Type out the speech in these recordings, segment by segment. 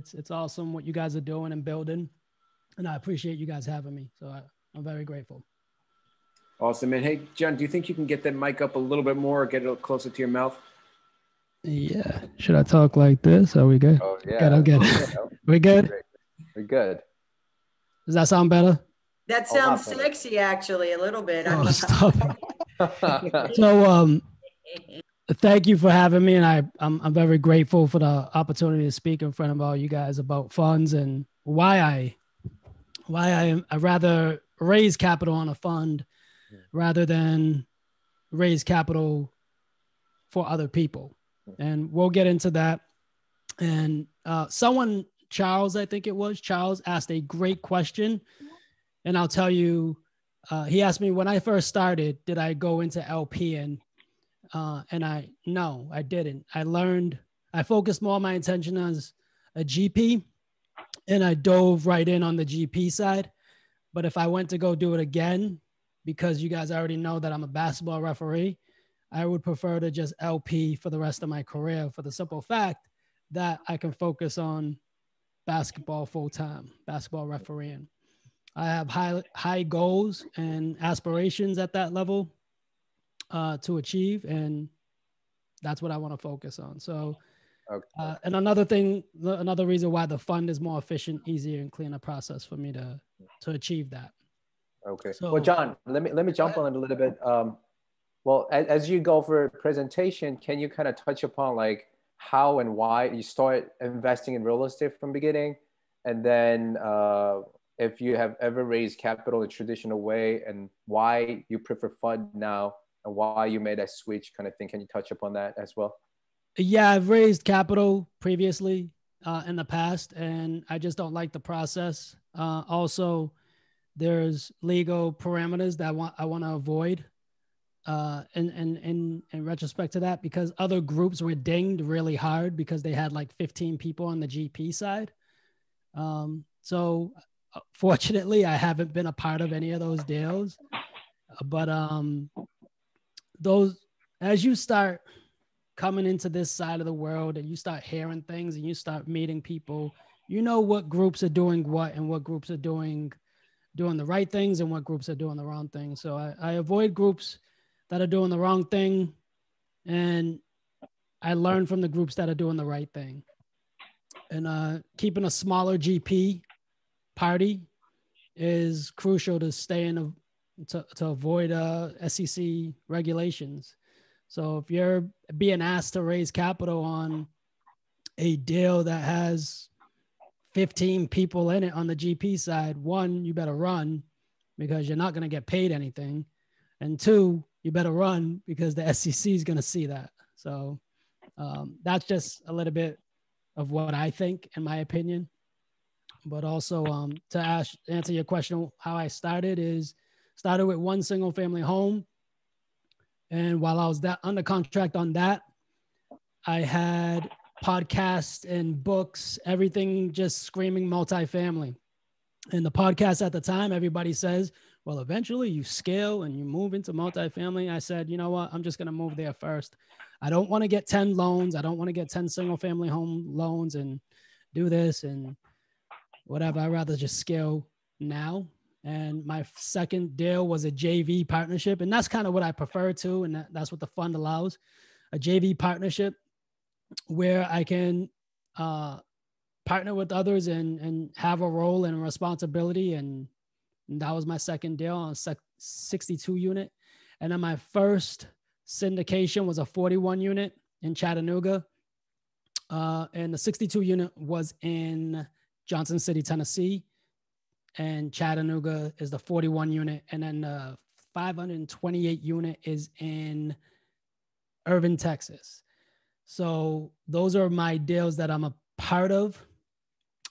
It's it's awesome what you guys are doing and building, and I appreciate you guys having me. So I, I'm very grateful. Awesome, man. Hey, John, do you think you can get that mic up a little bit more, or get it closer to your mouth? Yeah. Should I talk like this? Are we good? Oh yeah. Good, I'm good. we good? We're good. Does that sound better? That A lot sounds better. sexy, actually, a little bit. Oh, stop. so um thank you for having me and I I'm, I'm very grateful for the opportunity to speak in front of all you guys about funds and why I why I I rather raise capital on a fund rather than raise capital for other people. And we'll get into that. And uh, someone Charles I think it was Charles asked a great question. And I'll tell you uh, he asked me when I first started, did I go into LP and uh, and I no, I didn't. I learned I focused more my attention as a GP, and I dove right in on the GP side. But if I went to go do it again, because you guys already know that I'm a basketball referee, I would prefer to just LP for the rest of my career for the simple fact that I can focus on basketball full time, basketball refereeing. I have high high goals and aspirations at that level uh, to achieve, and that's what I want to focus on. So, Okay. uh, and another thing, another reason why the fund is more efficient, easier, and cleaner process for me to to achieve that. Okay. So- well, John, let me let me jump on it a little bit. Um, well, as, as you go for a presentation, can you kind of touch upon like how and why you start investing in real estate from beginning, and then uh, if you have ever raised capital a traditional way, and why you prefer fund now, and why you made that switch, kind of thing. Can you touch upon that as well? Yeah, I've raised capital previously uh, in the past, and I just don't like the process. Uh, also, there's legal parameters that I want I want to avoid. Uh, in, in in in retrospect to that, because other groups were dinged really hard because they had like 15 people on the GP side. Um, so fortunately, I haven't been a part of any of those deals, but um, those as you start coming into this side of the world and you start hearing things and you start meeting people, you know what groups are doing what and what groups are doing doing the right things and what groups are doing the wrong thing. So I, I avoid groups that are doing the wrong thing and I learn from the groups that are doing the right thing. And uh, keeping a smaller GP party is crucial to staying a to, to avoid uh, SEC regulations. So if you're being asked to raise capital on a deal that has 15 people in it on the GP side, one, you better run because you're not going to get paid anything. And two, you better run because the SEC is going to see that. So um, that's just a little bit of what I think, in my opinion. But also um, to ask, answer your question, how I started is started with one single family home and while I was that under contract on that, I had podcasts and books, everything just screaming multifamily. And the podcast at the time, everybody says, well, eventually you scale and you move into multifamily. I said, you know what? I'm just going to move there first. I don't want to get 10 loans. I don't want to get 10 single family home loans and do this and whatever. I'd rather just scale now and my second deal was a JV partnership, and that's kind of what I prefer to, and that, that's what the fund allows, a JV partnership where I can uh, partner with others and and have a role and responsibility, and, and that was my second deal on sec- 62 unit, and then my first syndication was a 41 unit in Chattanooga, uh, and the 62 unit was in Johnson City, Tennessee and Chattanooga is the 41 unit, and then the 528 unit is in Irving, Texas. So those are my deals that I'm a part of,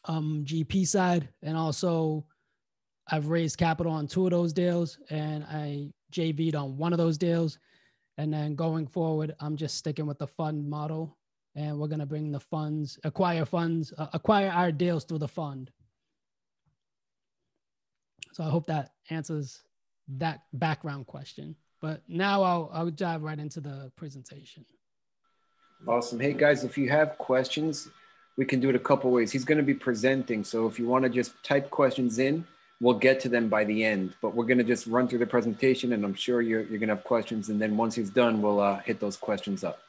um, GP side, and also I've raised capital on two of those deals, and I JV'd on one of those deals, and then going forward, I'm just sticking with the fund model, and we're gonna bring the funds, acquire funds, uh, acquire our deals through the fund. So I hope that answers that background question. But now I'll, I'll dive right into the presentation. Awesome. Hey guys, if you have questions, we can do it a couple ways. He's going to be presenting. So if you want to just type questions in, we'll get to them by the end. But we're going to just run through the presentation, and I'm sure you're, you're going to have questions. And then once he's done, we'll uh, hit those questions up.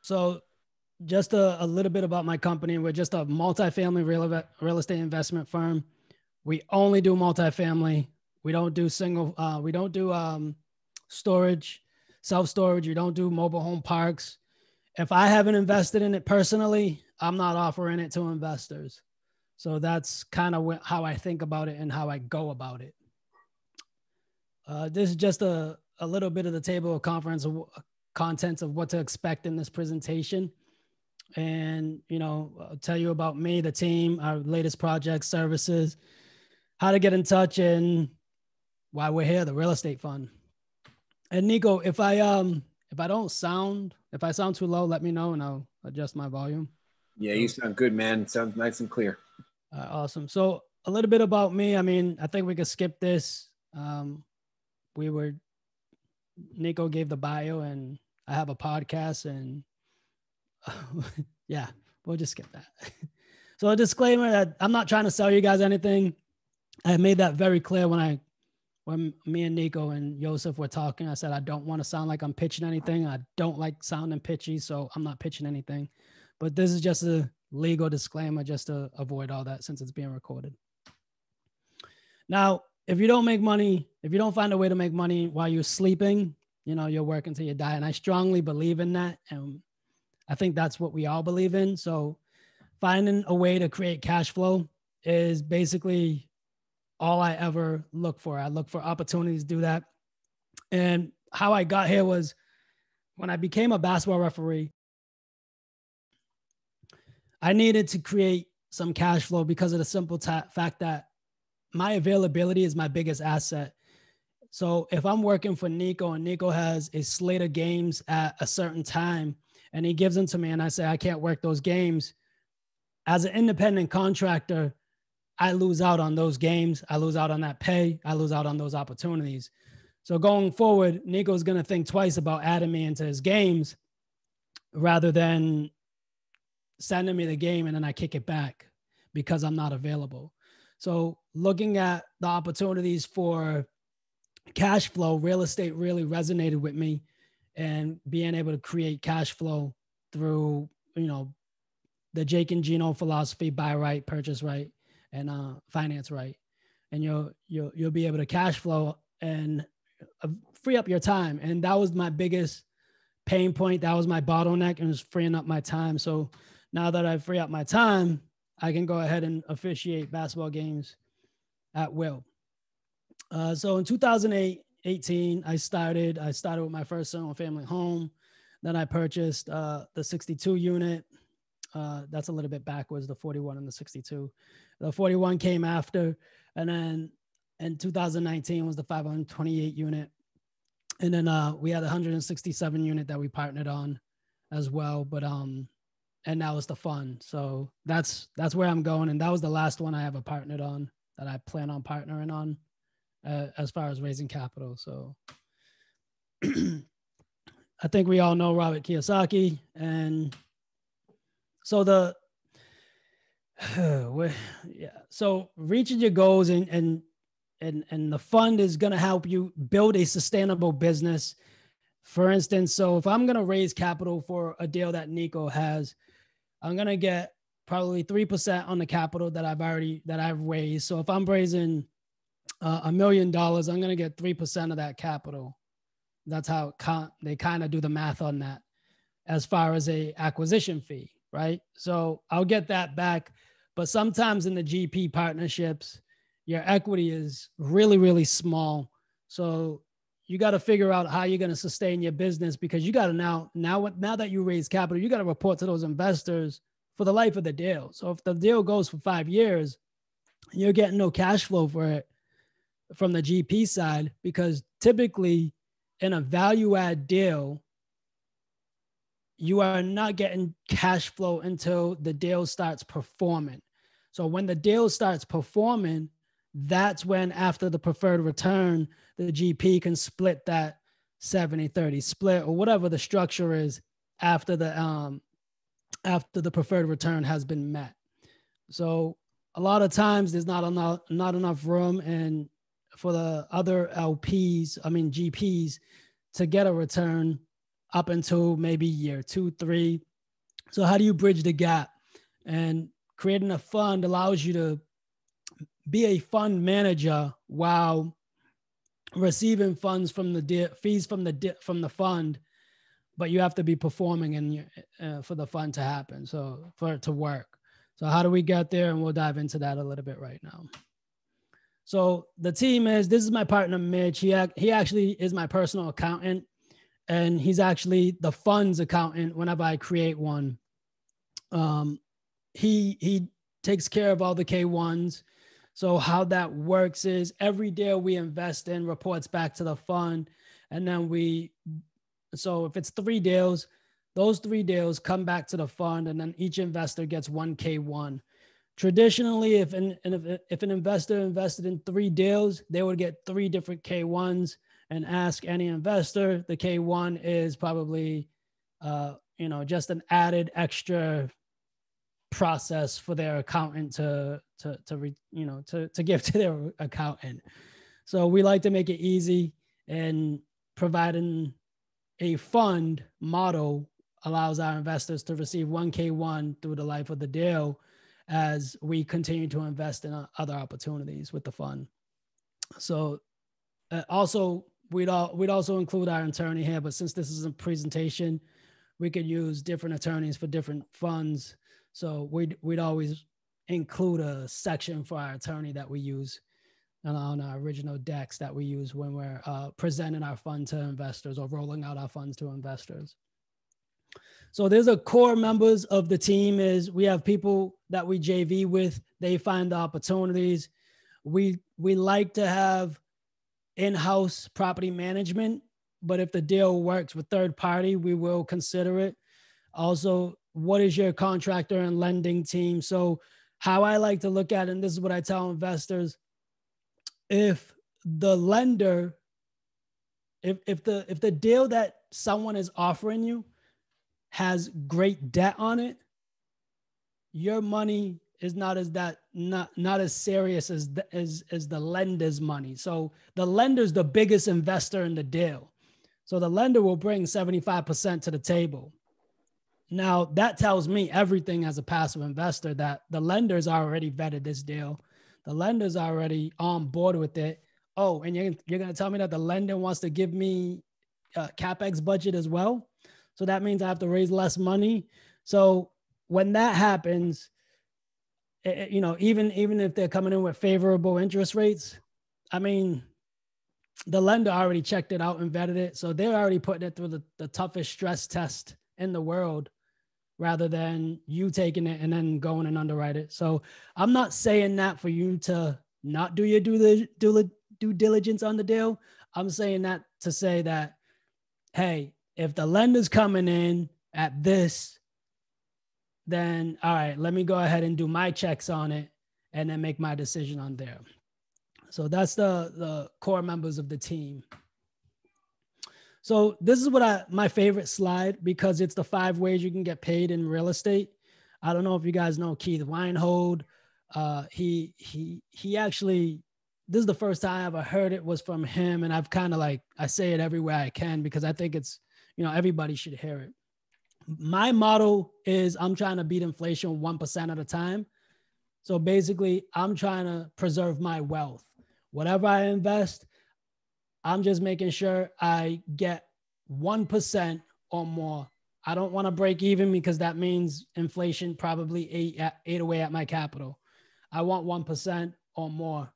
So just a, a, little bit about my company. We're just a multifamily real, real estate investment firm. We only do multifamily. We don't do single, uh, we don't do um, storage, self storage. We don't do mobile home parks if I haven't invested in it personally, I'm not offering it to investors. So that's kind of how I think about it and how I go about it. Uh, this is just a, a little bit of the table of conference of contents of what to expect in this presentation. And, you know, I'll tell you about me, the team, our latest projects, services, how to get in touch and why we're here, the real estate fund. And Nico, if I um if I don't sound, if I sound too low, let me know and I'll adjust my volume. Yeah, you sound good, man. Sounds nice and clear. Uh, awesome. So a little bit about me. I mean, I think we could skip this. Um, we were Nico gave the bio, and I have a podcast, and yeah, we'll just skip that. so a disclaimer that I'm not trying to sell you guys anything. I made that very clear when I when me and Nico and Joseph were talking, I said, I don't want to sound like I'm pitching anything. I don't like sounding pitchy, so I'm not pitching anything. But this is just a legal disclaimer just to avoid all that since it's being recorded. Now, if you don't make money, if you don't find a way to make money while you're sleeping, you know, you're working till you die. And I strongly believe in that. And I think that's what we all believe in. So finding a way to create cash flow is basically all I ever look for. I look for opportunities to do that. And how I got here was when I became a basketball referee, I needed to create some cash flow because of the simple t- fact that my availability is my biggest asset. So if I'm working for Nico and Nico has a slate of games at a certain time and he gives them to me and I say I can't work those games, as an independent contractor, I lose out on those games. I lose out on that pay. I lose out on those opportunities. So going forward, Nico's going to think twice about adding me into his games rather than sending me the game and then I kick it back because I'm not available. So looking at the opportunities for cash flow, real estate really resonated with me and being able to create cash flow through, you know, the Jake and Gino philosophy, buy right, purchase right, and uh, finance right, and you'll you'll you'll be able to cash flow and uh, free up your time. And that was my biggest pain point. That was my bottleneck, and was freeing up my time. So now that I free up my time, I can go ahead and officiate basketball games at will. Uh, so in 2008, 18, I started. I started with my first single family home. Then I purchased uh, the 62 unit. Uh, that's a little bit backwards, the 41 and the 62. The 41 came after, and then in 2019 was the 528 unit, and then uh, we had a 167 unit that we partnered on as well. But um, and that was the fun. So that's that's where I'm going, and that was the last one I ever partnered on that I plan on partnering on, uh, as far as raising capital. So. I think we all know Robert Kiyosaki, and so the yeah. So reaching your goals and and and and the fund is going to help you build a sustainable business. For instance, so if I'm going to raise capital for a deal that Nico has, I'm going to get probably 3% on the capital that I've already that I've raised. So if I'm raising uh, a million dollars, I'm going to get 3% of that capital. That's how they kind of do the math on that as far as a acquisition fee, right? So I'll get that back but sometimes in the GP partnerships, your equity is really, really small. So you got to figure out how you're going to sustain your business because you got to now, now, now that you raise capital, you got to report to those investors for the life of the deal. So if the deal goes for five years, you're getting no cash flow for it from the GP side because typically in a value add deal, you are not getting cash flow until the deal starts performing. So when the deal starts performing, that's when after the preferred return, the GP can split that 70 30 split or whatever the structure is after the um after the preferred return has been met. So a lot of times there's not enough not enough room and for the other LPs, I mean GPs, to get a return up until maybe year two, three. So how do you bridge the gap? And creating a fund allows you to be a fund manager while receiving funds from the de- fees from the de- from the fund but you have to be performing and uh, for the fund to happen so for it to work. So how do we get there? And we'll dive into that a little bit right now. So the team is this is my partner mitch. He, he actually is my personal accountant and he's actually the funds accountant whenever i create one um, he he takes care of all the k1s so how that works is every deal we invest in reports back to the fund, and then we. So if it's three deals, those three deals come back to the fund, and then each investor gets one K one. Traditionally, if an if, if an investor invested in three deals, they would get three different K ones. And ask any investor, the K one is probably, uh, you know, just an added extra process for their accountant to to to re, you know to to give to their accountant. So we like to make it easy and providing a fund model allows our investors to receive 1k1 through the life of the deal as we continue to invest in other opportunities with the fund. So uh, also we'd all, we'd also include our attorney here, but since this is a presentation, we could use different attorneys for different funds so we'd we'd always include a section for our attorney that we use on our original decks that we use when we're uh, presenting our fund to investors or rolling out our funds to investors. So there's a core members of the team is we have people that we JV with. They find the opportunities. We we like to have in-house property management, but if the deal works with third party, we will consider it. Also, what is your contractor and lending team? So, how I like to look at it, and this is what I tell investors if the lender, if, if the if the deal that someone is offering you has great debt on it, your money is not as that not not as serious as the, as as the lender's money. So the lender's the biggest investor in the deal. So the lender will bring 75% to the table. Now that tells me everything as a passive investor that the lenders already vetted this deal. The lenders already on board with it. Oh, and you're, you're going to tell me that the lender wants to give me a capex budget as well. So that means I have to raise less money. So when that happens, Eh, eh, you know, even even if they're coming in with favorable interest rates, I mean, the lender already checked it out and vetted it. So they're already putting it through the, the toughest stress test in the world rather than you taking it and then going and underwrite it. So I'm not saying that for you to not do your due, due, due diligence on the deal. I'm saying that to say that, hey, if the lender's coming in at this, then all right, let me go ahead and do my checks on it and then make my decision on there. So that's the the core members of the team. So this is what I my favorite slide because it's the five ways you can get paid in real estate. I don't know if you guys know Keith Weinhold. Uh, he he he actually this is the first time I ever heard it was from him, and I've kind of like I say it everywhere I can because I think it's you know everybody should hear it. My motto is I'm trying to beat inflation one percent at a time. So basically, I'm trying to preserve my wealth. Whatever I invest, I'm just making sure I get 1% or more. I don't want to break even because that means inflation probably ate, ate away at my capital. I want 1% or more.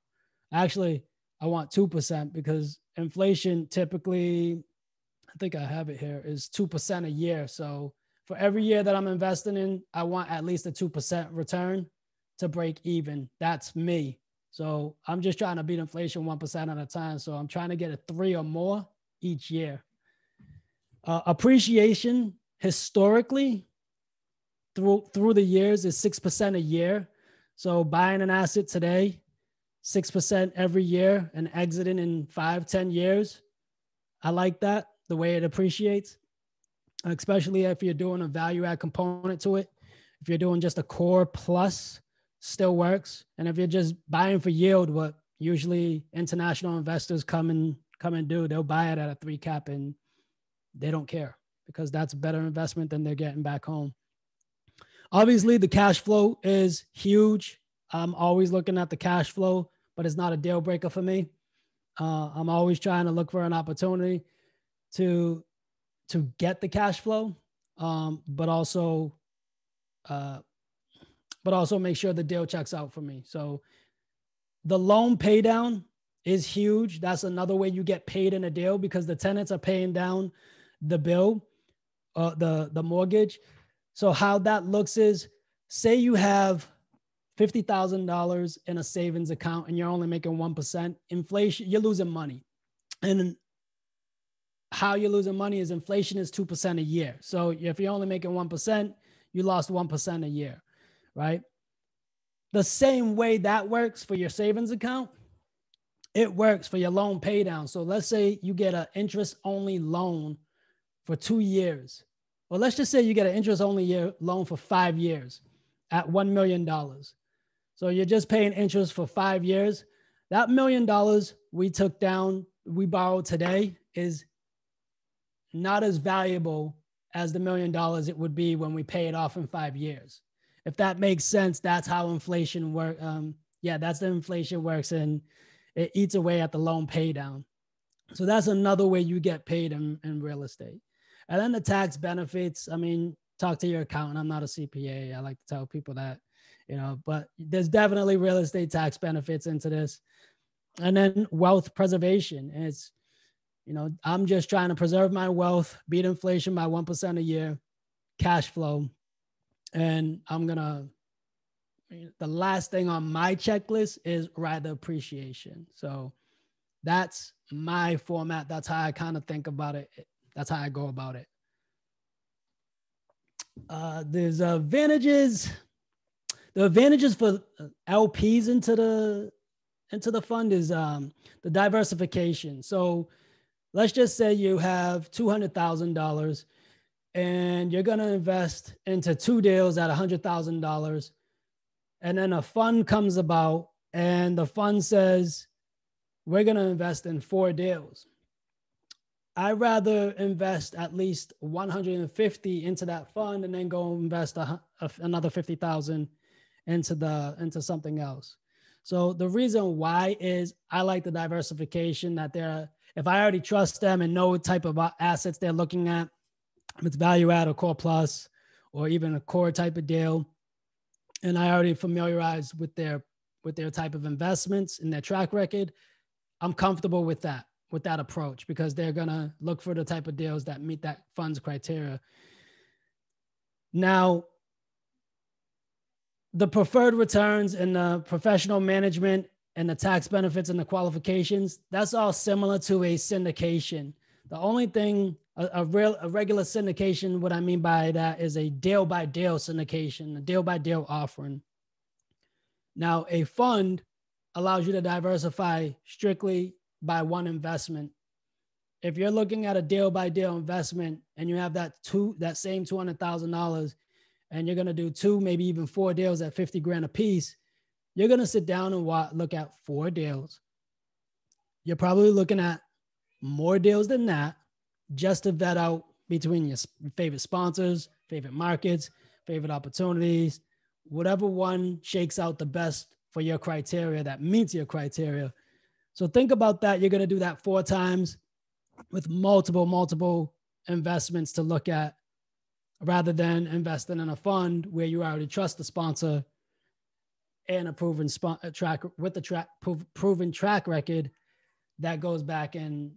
Actually, I want 2% because inflation typically, I think I have it here, is 2% a year. So for every year that I'm investing in, I want at least a 2% return to break even. That's me. So I'm just trying to beat inflation 1% at a time. So I'm trying to get a three or more each year. Uh, appreciation historically through through the years is 6% a year. So buying an asset today, 6% every year and exiting in five, 10 years. I like that, the way it appreciates. especially if you're doing a value add component to it. If you're doing just a core plus, still works. And if you're just buying for yield, what usually international investors come and come and do, they'll buy it at a three cap and they don't care because that's a better investment than they're getting back home. Obviously, the cash flow is huge. I'm always looking at the cash flow, but it's not a deal breaker for me. Uh, I'm always trying to look for an opportunity to to get the cash flow, um, but also uh, but also make sure the deal checks out for me. So the loan pay down is huge. That's another way you get paid in a deal because the tenants are paying down the bill, uh, the the mortgage. So how that looks is, say you have fifty thousand dollars in a savings account and you're only making one percent. Inflation, you're losing money, and how you're losing money is inflation is two percent a year. So if you're only making one percent, you lost one percent a year, right? The same way that works for your savings account, it works for your loan pay down. So let's say you get an interest only loan for two years. or let's just say you get an interest only year loan for five years at $1 million. So you're just paying interest for five years. That million dollars we took down, we borrowed today is not as valuable as the million dollars it would be when we pay it off in five years. If that makes sense, that's how inflation work. Um, yeah, that's the inflation works, and it eats away at the loan pay down. So that's another way you get paid in, in real estate. And then the tax benefits. I mean, talk to your accountant. I'm not a CPA. I like to tell people that, you know, but there's definitely real estate tax benefits into this. And then wealth preservation. It's, you know, I'm just trying to preserve my wealth, beat inflation by 1% a year, cash flow. And I'm going to, the last thing on my checklist is rather appreciation. So that's my format. That's how I kind of think about it. That's how I go about it. Uh, there's advantages. The advantages for LPs into the into the fund is um, the diversification. So let's just say you have two hundred thousand dollars, and you're going to invest into two deals at a hundred thousand dollars, and then a fund comes about, and the fund says we're going to invest in four deals. I'd rather invest at least 150 into that fund and then go invest a, a, another 50,000 into the into something else. So the reason why is I like the diversification that they're if I already trust them and know what type of assets they're looking at, if it's value add or core plus or even a core type of deal, and I already familiarized with their with their type of investments and their track record, I'm comfortable with that with that approach because they're to look for the type of deals that meet that funds criteria. Now, the preferred returns and the professional management and the tax benefits and the qualifications, that's all similar to a syndication. The only thing a, a real a regular syndication, what I mean by that is a deal by deal syndication, a deal by deal offering. Now, a fund allows you to diversify strictly by one investment. If you're looking at a deal by deal investment and you have that two that same two hundred thousand dollars, and you're gonna do two, maybe even four deals at fifty grand a piece, you're gonna sit down and watch, look at four deals. You're probably looking at more deals than that, just to vet out between your favorite sponsors, favorite markets, favorite opportunities, whatever one shakes out the best for your criteria that meets your criteria so think about that. You're going to do that four times with multiple, multiple investments to look at rather than investing in a fund where you already trust the sponsor and a proven track with the track proven track record that goes back and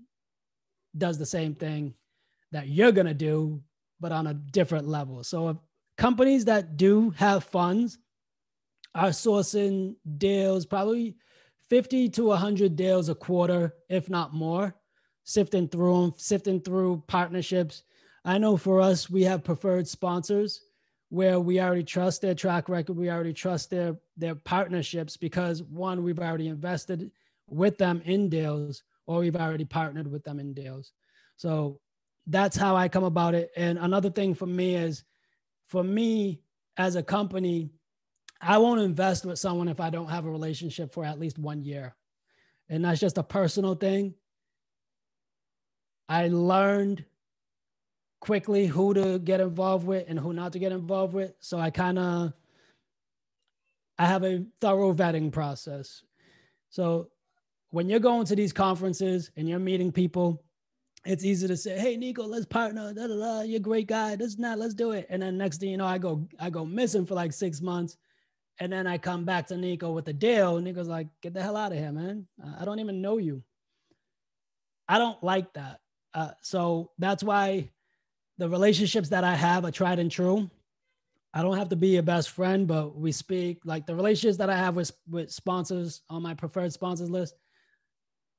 does the same thing that you're going to do but on a different level so companies that do have funds are sourcing deals probably 50 to 100 deals a quarter, if not more, sifting through them, sifting through partnerships. I know for us, we have preferred sponsors where we already trust their track record. We already trust their, their partnerships because one, we've already invested with them in deals or we've already partnered with them in deals. So that's how I come about it. And another thing for me is, for me as a company, I won't invest with someone if I don't have a relationship for at least one year. And that's just a personal thing. I learned quickly who to get involved with and who not to get involved with. So I kind of I have a thorough vetting process. So when you're going to these conferences and you're meeting people, it's easy to say, "Hey, Nico, let's partner. Da, da, da. You're a great guy. This not. Let's do it." And then next thing you know, I go I go missing for like six months, and then I come back to Nico with a deal. Nico's like, "Get the hell out of here, man. I don't even know you." I don't like that. Uh, so that's why the relationships that I have are tried and true. I don't have to be a best friend, but we speak like the relationships that I have with with sponsors on my preferred sponsors list.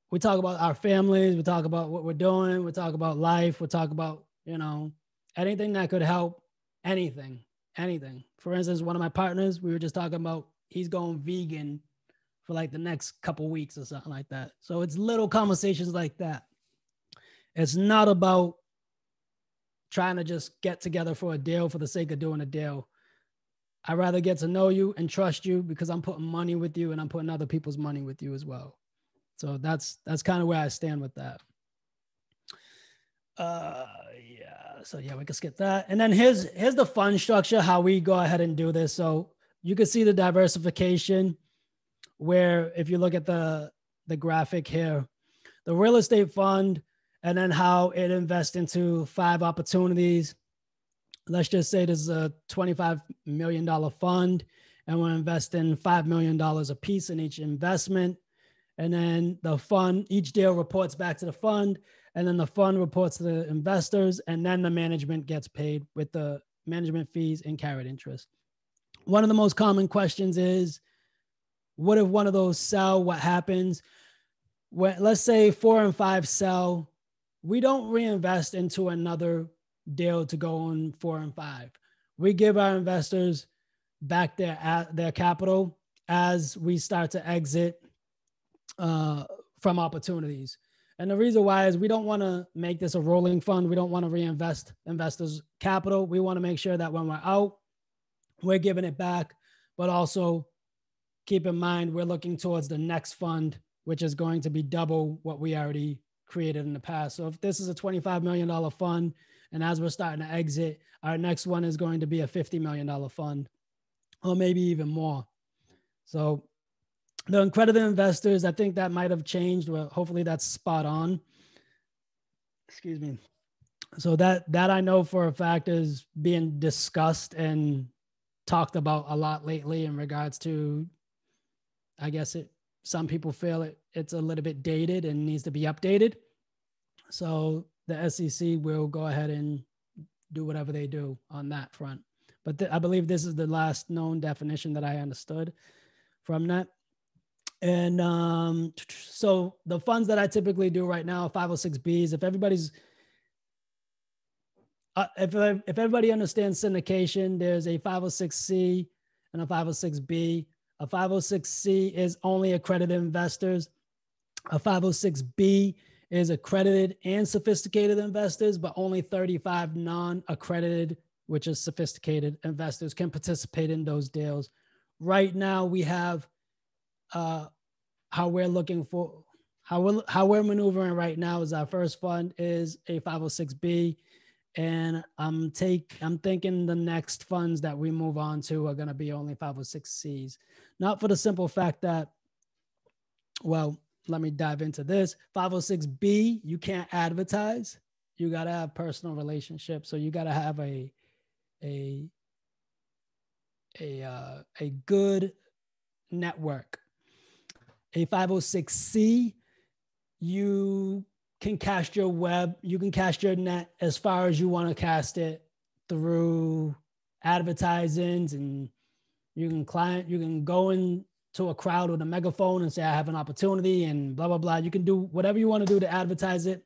We talk about our families. We talk about what we're doing. We talk about life. We talk about you know anything that could help. Anything, anything. For instance, one of my partners, we were just talking about he's going vegan for like the next couple weeks or something like that. So it's little conversations like that. It's not about trying to just get together for a deal for the sake of doing a deal. I'd rather get to know you and trust you because I'm putting money with you and I'm putting other people's money with you as well. So that's that's kind of where I stand with that. Uh yeah, so yeah, we can skip that. And then here's here's the fund structure, how we go ahead and do this. So you can see the diversification where if you look at the the graphic here, the real estate fund and then how it invests into five opportunities. Let's just say there's a $25 million fund and we're investing $5 million a piece in each investment. And then the fund, each deal reports back to the fund, and then the fund reports to the investors, and then the management gets paid with the management fees and carried interest. One of the most common questions is what if one of those sell? What happens? When, let's say four and five sell, we don't reinvest into another deal to go on four and five. We give our investors back their their capital as we start to exit uh, from opportunities. And the reason why is we don't want to make this a rolling fund. We don't want to reinvest investors' capital. We want to make sure that when we're out, we're giving it back, but also keep in mind we're looking towards the next fund, which is going to be double what we already created in the past. So if this is a $25 million fund, and as we're starting to exit, our next one is going to be a $50 million fund, or maybe even more. So the accredited investors, I think that might have changed. Well, hopefully that's spot on. Excuse me. So that that I know for a fact is being discussed and talked about a lot lately in regards to, I guess it some people feel it it's a little bit dated and needs to be updated. So the SEC will go ahead and do whatever they do on that front. But th- I believe this is the last known definition that I understood from that. And um, so the funds that I typically do right now, 506Bs, if everybody's uh, if, if everybody understands syndication, there's a 506C and a 506B. A 506C is only accredited investors. A 506B is accredited and sophisticated investors, but only 35 non accredited, which is sophisticated investors, can participate in those deals. Right now, we have uh, how we're looking for how we're, how we're maneuvering right now is our first fund is a 506B and I'm take I'm thinking the next funds that we move on to are going to be only 506Cs. Not for the simple fact that well, let me dive into this. 506B, you can't advertise. You got to have personal relationships. So you got to have a a a uh, a good network. A 506C, you can cast your web, you can cast your net as far as you want to cast it through advertisings and you can client, you can go into a crowd with a megaphone and say, I have an opportunity and blah, blah, blah. You can do whatever you want to do to advertise it.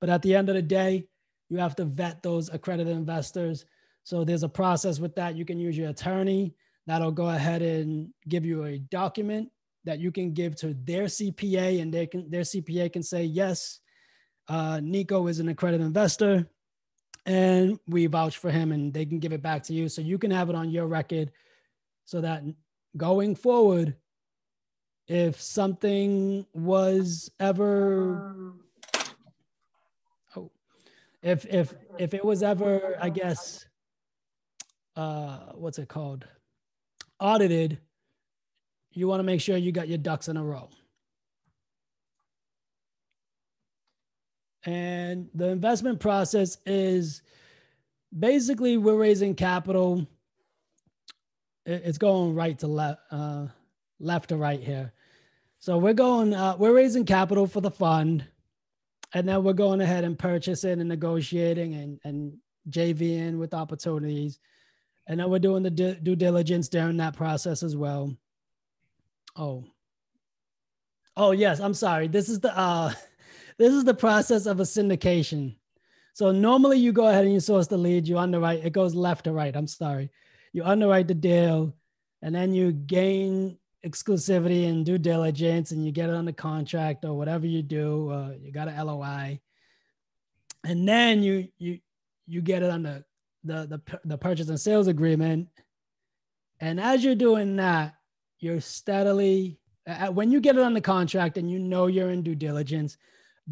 But at the end of the day, you have to vet those accredited investors. So there's a process with that. You can use your attorney that'll go ahead and give you a document that you can give to their CPA, and they can their CPA can say, yes, uh, Nico is an accredited investor and we vouch for him and they can give it back to you. So you can have it on your record so that going forward, if something was ever oh if if if it was ever i guess uh what's it called audited you want to make sure you got your ducks in a row. And the investment process is basically we're raising capital. It's going right to left uh, left to right here. So we're going uh, we're raising capital for the fund and then we're going ahead and purchasing and negotiating and and jving with opportunities. And then we're doing the due diligence during that process as well oh oh yes i'm sorry this is the uh this is the process of a syndication. So normally you go ahead and you source the lead, you underwrite, it goes left to right. I'm sorry. You underwrite the deal and then you gain exclusivity and due diligence and you get it on the contract or whatever you do. Uh, you got a LOI. And then you you you get it on the, the the the purchase and sales agreement. And as you're doing that, you're steadily when you get it on the contract and you know you're in due diligence,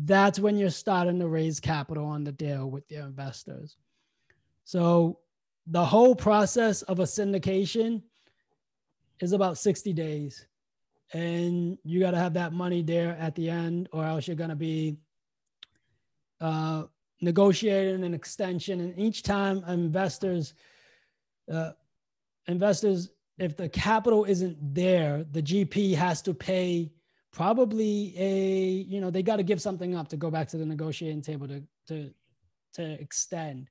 that's when you're starting to raise capital on the deal with your investors. So the whole process of a syndication is about 60 days. And you got to have that money there at the end, or else you're going to be uh, negotiating an extension. And each time investors, uh, investors, if the capital isn't there, the GP has to pay probably a you know they got to give something up to go back to the negotiating table to to to extend.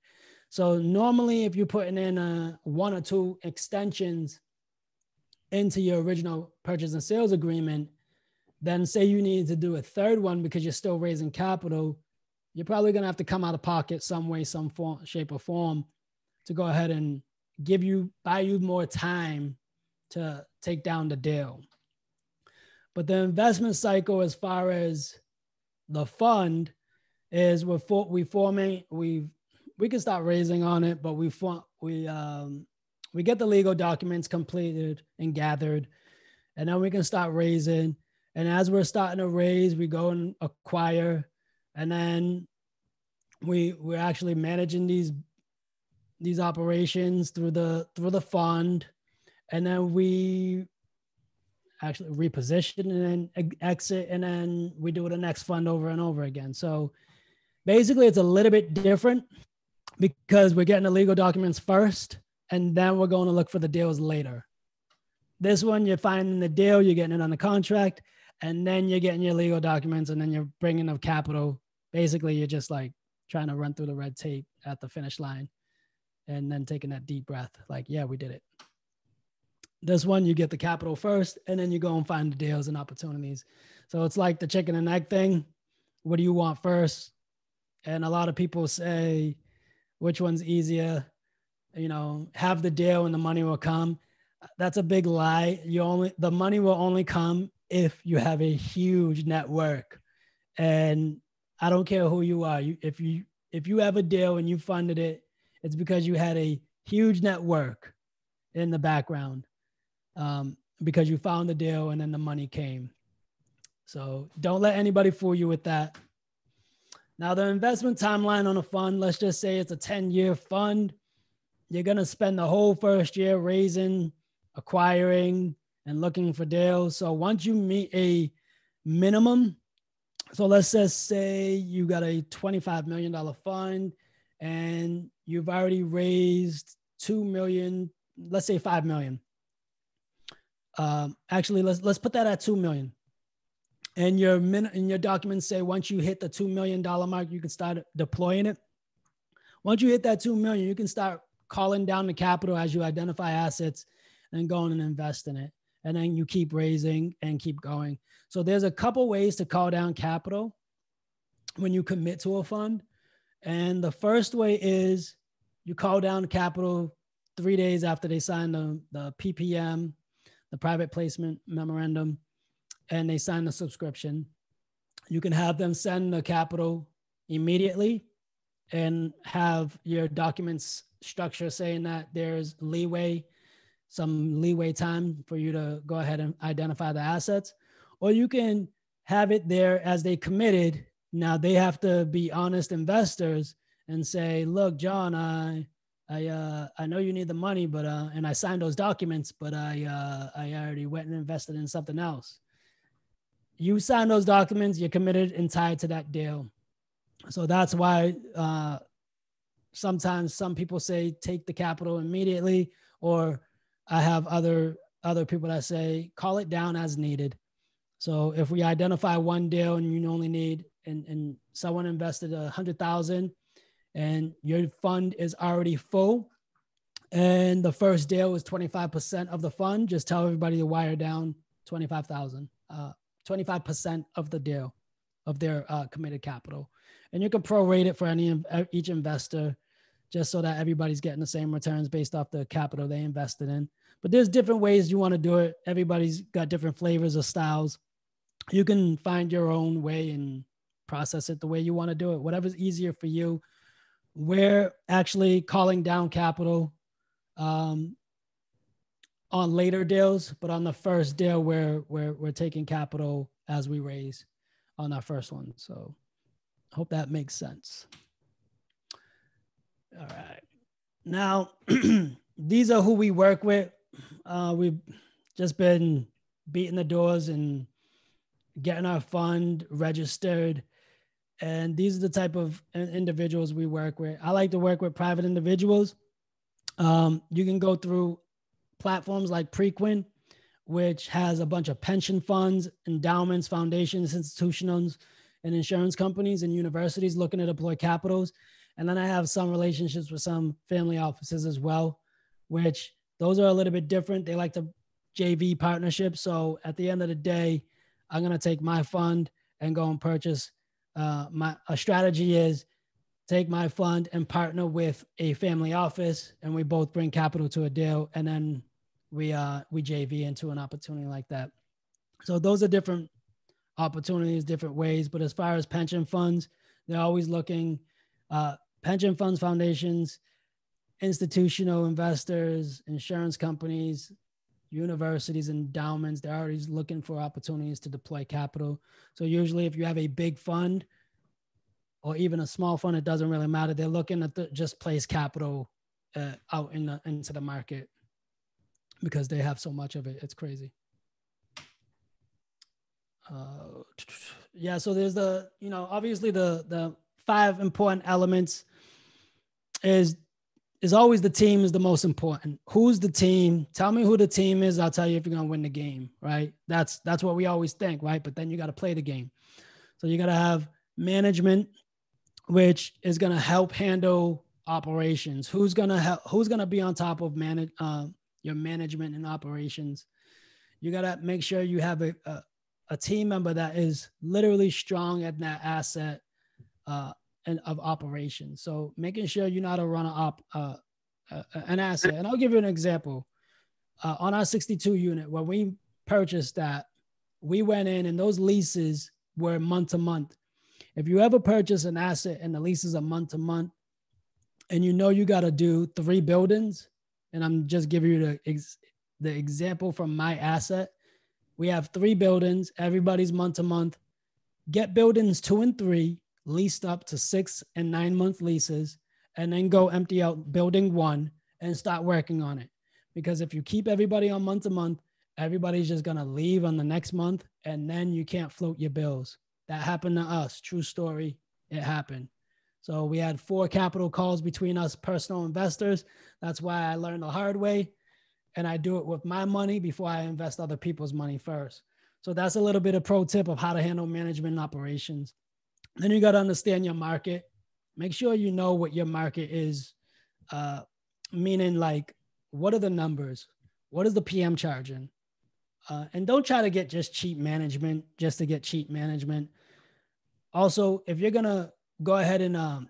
So normally if you're putting in a one or two extensions into your original purchase and sales agreement then say you need to do a third one because you're still raising capital you're probably going to have to come out of pocket some way some form shape or form to go ahead and give you buy you more time to take down the deal but the investment cycle, as far as the fund, is we're for, we forming we we can start raising on it, but we we um we get the legal documents completed and gathered, and then we can start raising. And as we're starting to raise, we go and acquire, and then we we're actually managing these these operations through the through the fund, and then we actually reposition and then exit and then we do the next fund over and over again. So basically it's a little bit different because we're getting the legal documents first and then we're going to look for the deals later. This one you're finding the deal you're getting it on the contract and then you're getting your legal documents and then you're bringing up capital. Basically you're just like trying to run through the red tape at the finish line and then taking that deep breath like yeah we did it this one, you get the capital first, and then you go and find the deals and opportunities. So it's like the chicken and egg thing. What do you want first? And a lot of people say, which one's easier? You know, have the deal and the money will come. That's a big lie. You only the money will only come if you have a huge network. And I don't care who you are. You, if you if you have a deal and you funded it, it's because you had a huge network in the background um, because you found the deal and then the money came. So don't let anybody fool you with that. Now, the investment timeline on a fund, let's just say it's a 10 year fund. You're going to spend the whole first year raising, acquiring, and looking for deals. So once you meet a minimum, so let's just say you got a $25 million fund and you've already raised 2 million, let's say 5 million. Um, actually, let's let's put that at two million. And your min and your documents say once you hit the two million dollar mark, you can start deploying it. Once you hit that two million, you can start calling down the capital as you identify assets and going and invest in it. And then you keep raising and keep going. So there's a couple ways to call down capital when you commit to a fund. And the first way is you call down capital three days after they sign the, the PPM the private placement memorandum, and they sign the subscription. You can have them send the capital immediately and have your documents structure saying that there's leeway, some leeway time for you to go ahead and identify the assets, or you can have it there as they committed. Now they have to be honest investors and say, look, John, I I uh, I know you need the money, but uh, and I signed those documents, but I uh, I already went and invested in something else. You signed those documents, you're committed and tied to that deal. So that's why uh, sometimes some people say take the capital immediately, or I have other other people that say call it down as needed. So if we identify one deal and you only need and, and someone invested a hundred thousand and your fund is already full. And the first deal is 25% of the fund, just tell everybody to wire down 25,000, uh, 25% of the deal of their uh, committed capital. And you can prorate it for any each investor just so that everybody's getting the same returns based off the capital they invested in. But there's different ways you want to do it. Everybody's got different flavors or styles. You can find your own way and process it the way you want to do it. Whatever's easier for you we're actually calling down capital um, on later deals but on the first deal we're, we're we're taking capital as we raise on our first one so Hope that makes sense. All right. Now, these are who we work with. Uh, we've just been beating the doors and getting our fund registered. And these are the type of individuals we work with. I like to work with private individuals. Um, you can go through platforms like Preqin, which has a bunch of pension funds, endowments, foundations, institutions, and insurance companies and universities looking to deploy capitals. And then I have some relationships with some family offices as well, which those are a little bit different. They like to JV partnerships. So at the end of the day, I'm going to take my fund and go and purchase. Uh, my a strategy is take my fund and partner with a family office, and we both bring capital to a deal, and then we uh, we JV into an opportunity like that. So those are different opportunities different ways. But as far as pension funds, they're always looking uh, pension funds, foundations, institutional investors, insurance companies, universities, endowments. They're always looking for opportunities to deploy capital. So usually, if you have a big fund or even a small fund, it doesn't really matter. They're looking at the, just place capital uh, out in the, into the market because they have so much of it. It's crazy uh, yeah so there's the you know obviously the the five important elements is is always the team is the most important. Who's the team? Tell me who the team is. I'll tell you if you're to win the game right? That's that's what we always think right? But then you got to play the game. So you got to have management which is to help handle operations. Who's to help who's to be on top of manage uh, your management and operations? You got to make sure you have a, a, a team member that is literally strong at that asset uh, of operations. So making sure you know how to run an op, uh, uh, an asset. And I'll give you an example. Uh, on our 62 unit, when we purchased that, we went in and those leases were month to month. If you ever purchase an asset and the leases are month to month, and you know you got to do three buildings, and I'm just giving you the ex- the example from my asset. We have three buildings, everybody's month to month. Get buildings two and three leased up to six and nine month leases, and then go empty out building one and start working on it. Because if you keep everybody on month to month, everybody's just gonna leave on the next month, and then you can't float your bills. That happened to us. True story. It happened. So we had four capital calls between us personal investors. That's why I learned the hard way and I do it with my money before I invest other people's money first. So that's a little bit of pro tip of how to handle management operations. Then you got to understand your market. Make sure you know what your market is, uh, meaning like what are the numbers? What is the PM charging? Uh, and don't try to get just cheap management just to get cheap management. Also, if you're gonna go ahead and um,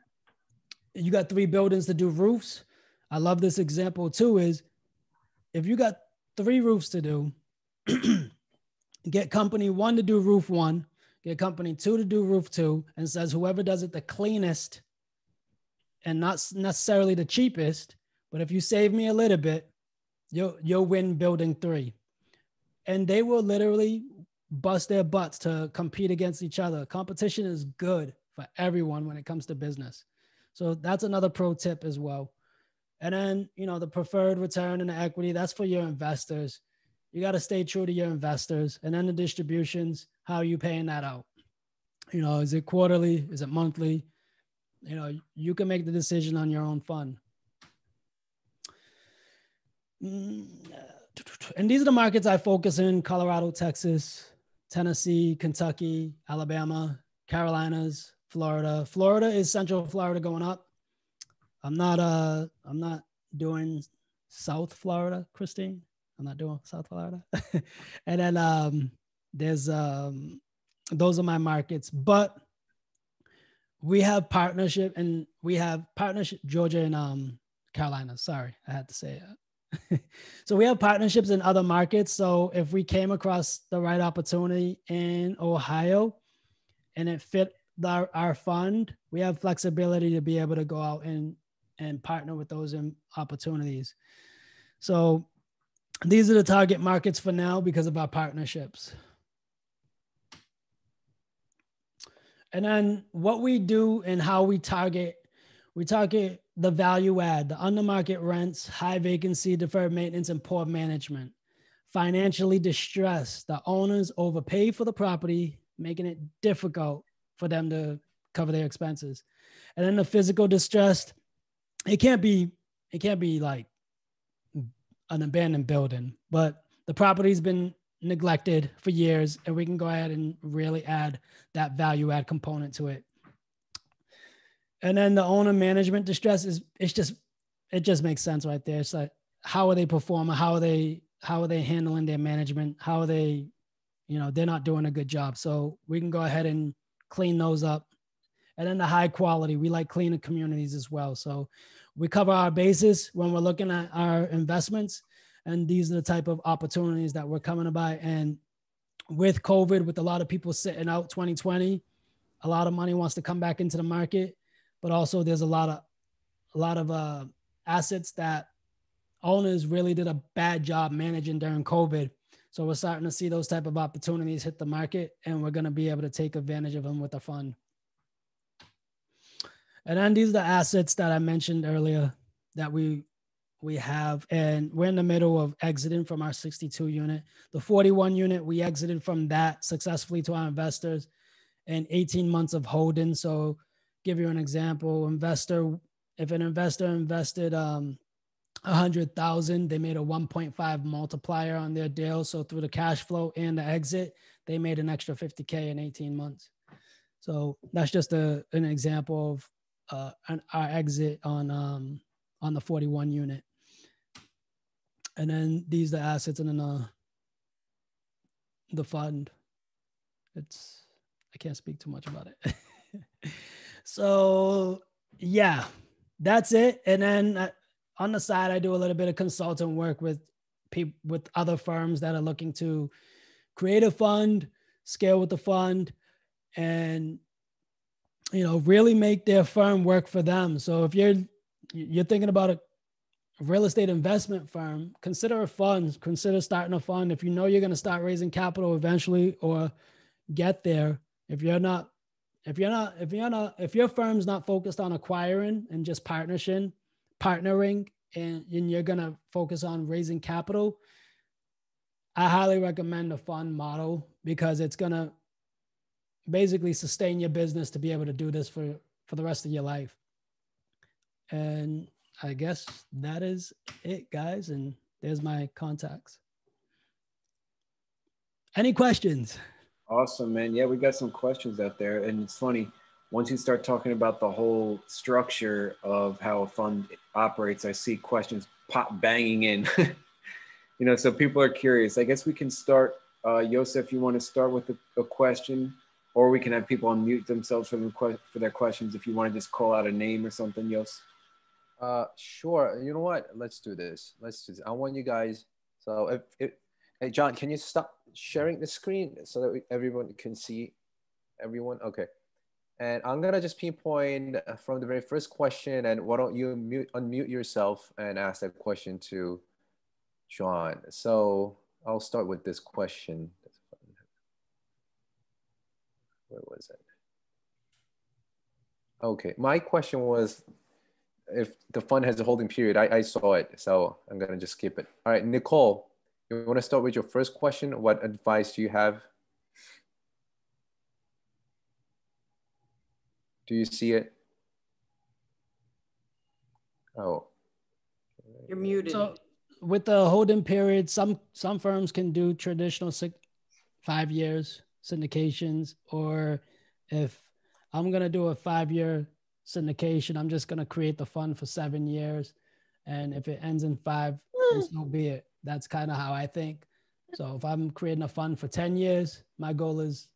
you got three buildings to do roofs, I love this example too. Is if you got three roofs to do, get company one to do roof one, get company two to do roof two, and says whoever does it the cleanest and not necessarily the cheapest, but if you save me a little bit, you'll you'll win building three. And they will literally bust their butts to compete against each other. Competition is good for everyone when it comes to business. So that's another pro tip as well. And then, you know, the preferred return and the equity, that's for your investors. You got to stay true to your investors. And then the distributions, how are you paying that out? You know, is it quarterly? Is it monthly? You know, you can make the decision on your own fund. Mm, and these are the markets I focus in Colorado, Texas, Tennessee, Kentucky, Alabama, Carolinas, Florida. Florida is Central Florida going up. I'm not uh I'm not doing South Florida, Christine. I'm not doing South Florida. and then um there's um those are my markets, but we have partnership and we have partnership Georgia and um Carolina. Sorry, I had to say it. so we have partnerships in other markets. So if we came across the right opportunity in Ohio and it fit our, our fund, we have flexibility to be able to go out and and partner with those opportunities. So these are the target markets for now because of our partnerships. And then what we do and how we target, we target the value add, the under market rents, high vacancy, deferred maintenance, and poor management. Financially distressed, the owners overpay for the property, making it difficult for them to cover their expenses. And then the physical distressed, it can't be, it can't be like an abandoned building, but the property's been neglected for years and we can go ahead and really add that value add component to it. And then the owner management distress is it's just it just makes sense right there. It's like how are they performing? How are they how are they handling their management? How are they you know they're not doing a good job. So we can go ahead and clean those up. And then the high quality we like cleaner communities as well. So we cover our bases when we're looking at our investments. And these are the type of opportunities that we're coming by and with covid with a lot of people sitting out 2020 a lot of money wants to come back into the market. But also there's a lot of a lot of uh, assets that owners really did a bad job managing during covid. So we're starting to see those type of opportunities hit the market and we're going to be able to take advantage of them with the fund and then these are the assets that i mentioned earlier that we we have, and we're in the middle of exiting from our 62 unit. The 41 unit, we exited from that successfully to our investors and 18 months of holding. So, give you an example, investor, if an investor invested um, 100,000, they made a 1.5 multiplier on their deal. So, through the cash flow and the exit, they made an extra 50K in 18 months. So, that's just a, an example of uh, an, our exit on um, on the 41 unit. And then these the assets and then uh the fund. It's i can't speak too much about it. So yeah that's it. And then uh, on the side i do a little bit of consultant work with people with other firms that are looking to create a fund scale with the fund and you know really make their firm work for them so if you're you're thinking about a real estate investment firm, consider a fund, consider starting a fund. If you know you're going to start raising capital eventually or get there, if you're not, if you're not, if you're not, if your firm's not focused on acquiring and just partnership, partnering, and, and you're going to focus on raising capital, I highly recommend a fund model because it's going to basically sustain your business to be able to do this for, for the rest of your life. And I guess that is it, guys. And there's my contacts. Any questions? Awesome, man. Yeah, we got some questions out there. And it's funny, once you start talking about the whole structure of how a fund operates, I see questions pop banging in. you know, so people are curious. I guess we can start. Uh, Yosef, you want to start with a, a question, or we can have people unmute themselves for, them for their questions if you want to just call out a name or something, Yos. Uh, sure. You know what? Let's do this. Let's do this. I want you guys. So if, if hey John, can you stop sharing the screen so that we, everyone can see everyone? Okay. And I'm gonna just pinpoint from the very first question, and why don't you mute, unmute yourself and ask that question to John. So I'll start with this question. Where was it? Okay, my question was if the fund has a holding period. I, I saw it, so I'm gonna just skip it. All right, Nicole, you wanna start with your first question? What advice do you have? Do you see it? Oh. You're muted. So with the holding period, some some firms can do traditional six, five years syndications, or if I'm gonna do a five year syndication, I'm just gonna create the fund for seven years, and if it ends in five, so be it. That's kind of how I think. So if I'm creating a fund for ten years, my goal is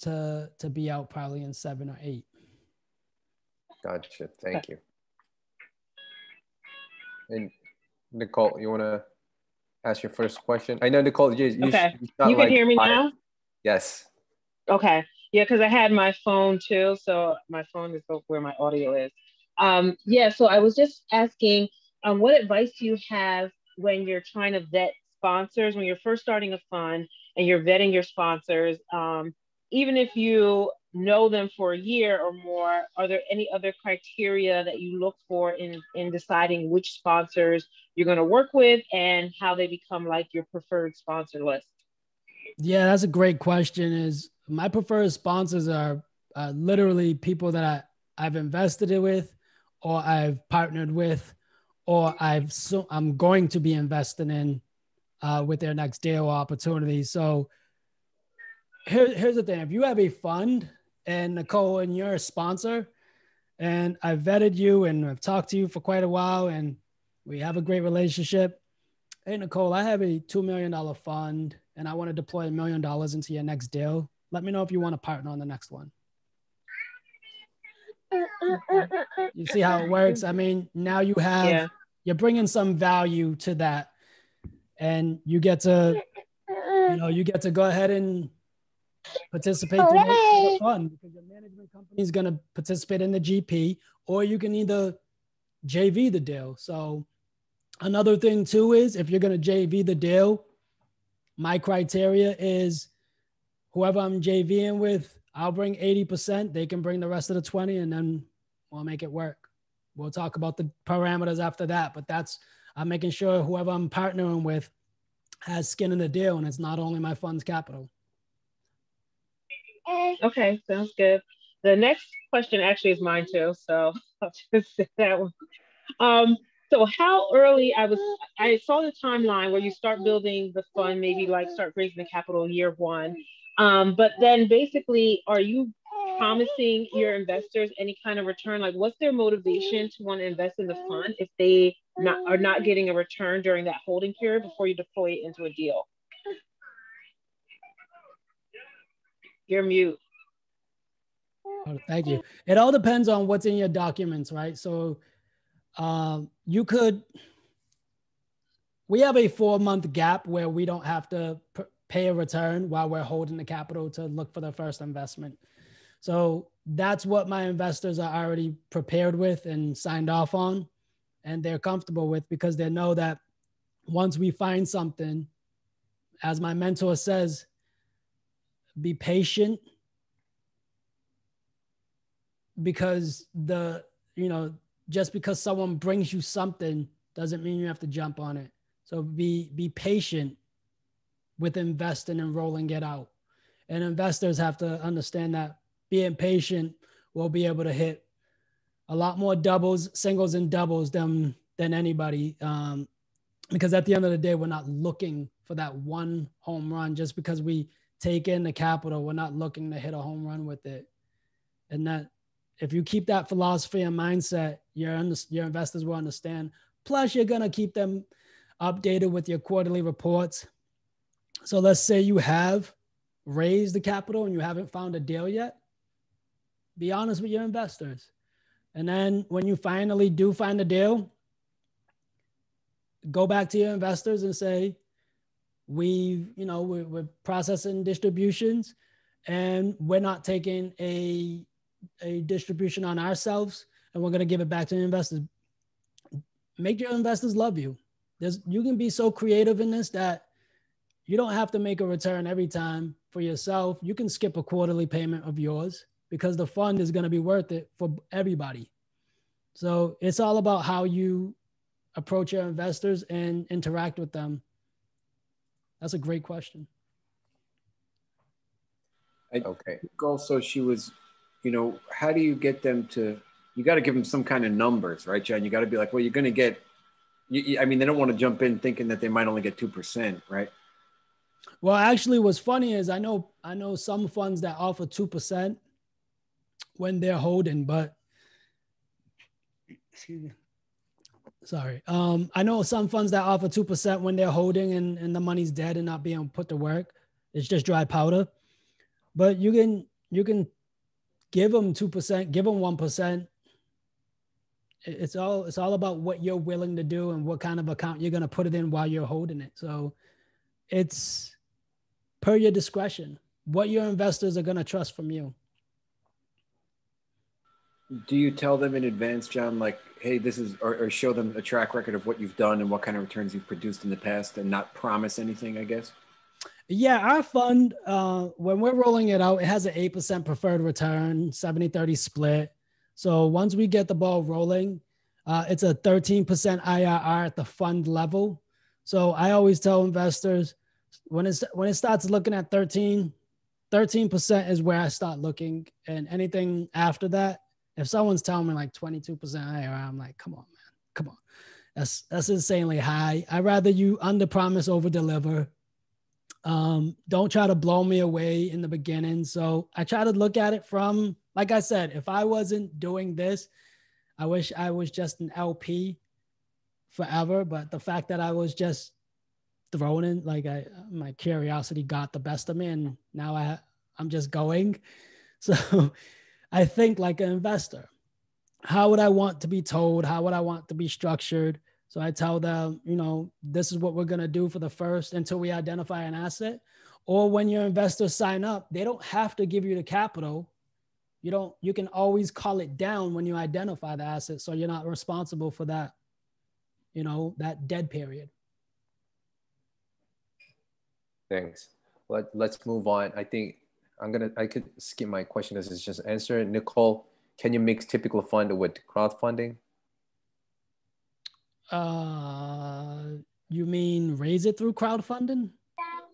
to to be out probably in seven or eight. Gotcha. Thank you. And Nicole, you want to ask your first question? I know Nicole. You, you okay. You, can like hear me five. now. Yes. Okay. Yeah, because I had my phone too, so my phone is where my audio is. Um, yeah. So I was just asking, um, what advice do you have when you're trying to vet sponsors when you're first starting a fund and you're vetting your sponsors? Um, even if you know them for a year or more, are there any other criteria that you look for in, in deciding which sponsors you're going to work with and how they become like your preferred sponsor list? Yeah, that's a great question. Is my preferred sponsors are uh, literally people that I, I've invested it with or I've partnered with or I've so I'm going to be investing in uh, with their next deal opportunity. So here, here's the thing: if you have a fund and Nicole, and you're a sponsor, and I've vetted you and I've talked to you for quite a while, and we have a great relationship. Hey, Nicole, I have a $2 million fund and I want to deploy a million dollars into your next deal. Let me know if you want to partner on the next one. You see how it works? I mean, now you have, yeah. you're bringing some value to that and you get to, you know, you get to go ahead and participate the fund because your management company is going to participate in the GP, or you can either JV the deal. So another thing too is if you're going to JV the deal, my criteria is whoever I'm JVing with, I'll bring 80%. They can bring the rest of the 20 and then we'll make it work. We'll talk about the parameters after that, but that's I'm making sure whoever I'm partnering with has skin in the deal and it's not only my fund's capital. Okay, sounds good. The next question actually is mine too, so I'll just say that one. Um, so how early I was, I saw the timeline where you start building the fund, maybe like start raising the capital year one. Um, but then basically, are you promising your investors any kind of return? Like what's their motivation to want to invest in the fund if they not, are not getting a return during that holding period before you deploy it into a deal? You're mute. Oh, thank you. It all depends on what's in your documents, right? So um, you could, we have a four month gap where we don't have to pay a return while we're holding the capital to look for the first investment. So that's what my investors are already prepared with and signed off on. And they're comfortable with because they know that once we find something, as my mentor says, be patient because the you know just because someone brings you something doesn't mean you have to jump on it so be be patient with investing and rolling it out and investors have to understand that being patient will be able to hit a lot more doubles singles and doubles than than anybody um, because at the end of the day we're not looking for that one home run just because we take in the capital. We're not looking to hit a home run with it. And that if you keep that philosophy and mindset, your, your investors will understand. Plus, you're going to keep them updated with your quarterly reports. So let's say you have raised the capital and you haven't found a deal yet. Be honest with your investors. And then when you finally do find a deal, go back to your investors and say, we've you know we're, we're, processing distributions and we're not taking a a distribution on ourselves and we're going to give it back to the investors. Make your investors love you. There's you can be so creative in this that you don't have to make a return every time for yourself. You can skip a quarterly payment of yours because the fund is going to be worth it for everybody. So it's all about how you approach your investors and interact with them. That's a great question. I okay. Also, she was, you know, how do you get them to? You got to give them some kind of numbers, right, John? You got to be like, well, you're going to get. You, I mean, they don't want to jump in thinking that they might only get two percent, right? Well, actually, what's funny is I know I know some funds that offer two percent when they're holding, but excuse me. Sorry. Um, I know some funds that offer two percent when they're holding and, and the money's dead and not being put to work. It's just dry powder but you can you can give them 2% give them 1% it's all it's all about what you're willing to do and what kind of account you're going to put it in while you're holding it. So it's per your discretion what your investors are going to trust from you. Do you tell them in advance john like hey this is or, or show them a track record of what you've done and what kind of returns you've produced in the past and not promise anything i guess yeah, our fund, uh, when we're rolling it out, it has an 8% preferred return, 70 30 split. So once we get the ball rolling, uh, it's a 13% IRR at the fund level. So I always tell investors when it's when it starts looking at 13, 13% is where I start looking. And anything after that, if someone's telling me like 22% IRR, I'm like, come on, man, come on. That's that's insanely high. I'd rather you under promise, over deliver um, don't try to blow me away in the beginning. So I try to look at it from, like I said, if I wasn't doing this, I wish I was just an LP forever. But the fact that I was just thrown in, like I, my curiosity got the best of me, and now I, I'm just going. So I think like an investor. How would I want to be told? How would I want to be structured? So I tell them, you know, this is what we're going to do for the first until we identify an asset. Or when your investors sign up, they don't have to give you the capital. You don't, you can always call it down when you identify the asset. So you're not responsible for that, you know, that dead period. Thanks. Let, let's move on. I think I'm to, I could skip my question as it's just answered. Nicole, can you mix typical fund with crowdfunding? Uh, you mean raise it through crowdfunding?